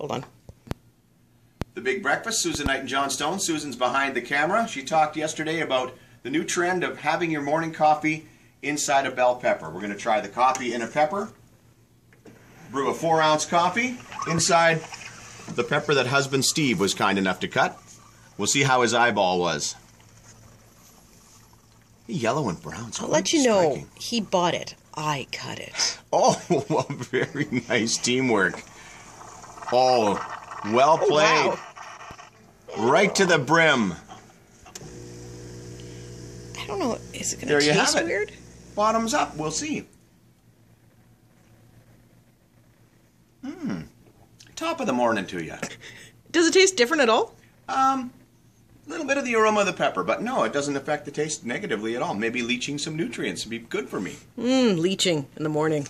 Hold on. The Big Breakfast, Susan Knight and John Stone. Susan's behind the camera. She talked yesterday about the new trend of having your morning coffee inside a bell pepper. We're going to try the coffee in a pepper. Brew a four ounce coffee inside the pepper that husband Steve was kind enough to cut. We'll see how his eyeball was. Yellow and brown. I'll let you know he bought it. I cut it. Oh, well, very nice teamwork. Oh, well Oh, played. wow. Right to the brim. I don't know. Is it going to you taste have it. weird? Bottoms up. We'll see. Hmm. Top of the morning to you. Does it taste different at all? Um, a little bit of the aroma of the pepper, but no, it doesn't affect the taste negatively at all. Maybe leaching some nutrients would be good for me. Mmm, leaching in the morning.